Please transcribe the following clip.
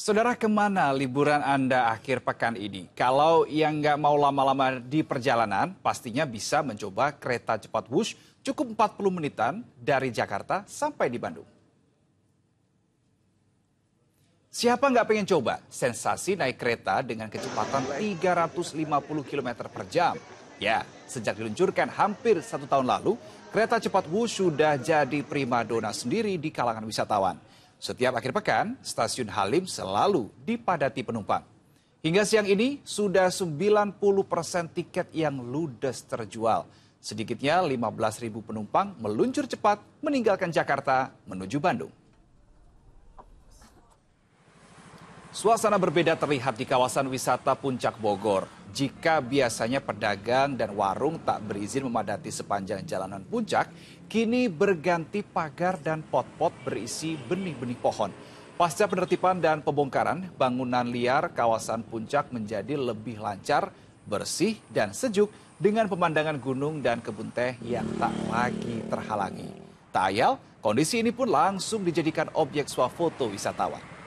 Saudara ke mana liburan Anda akhir pekan ini? Kalau yang nggak mau lama-lama di perjalanan, pastinya bisa mencoba kereta cepat Wush cukup 40 menitan dari Jakarta sampai di Bandung. Siapa nggak pengen coba sensasi naik kereta dengan kecepatan 350 km per jam? Ya, sejak diluncurkan hampir satu tahun lalu, kereta cepat Wush sudah jadi primadona sendiri di kalangan wisatawan. Setiap akhir pekan, stasiun Halim selalu dipadati penumpang. Hingga siang ini, sudah 90 persen tiket yang ludes terjual. Sedikitnya 15 ribu penumpang meluncur cepat meninggalkan Jakarta menuju Bandung. Suasana berbeda terlihat di kawasan wisata Puncak Bogor. Jika biasanya pedagang dan warung tak berizin memadati sepanjang jalanan puncak, kini berganti pagar dan pot-pot berisi benih-benih pohon. Pasca penertiban dan pembongkaran, bangunan liar kawasan puncak menjadi lebih lancar, bersih, dan sejuk dengan pemandangan gunung dan kebun teh yang tak lagi terhalangi. Tak ayal, kondisi ini pun langsung dijadikan objek swafoto wisatawan.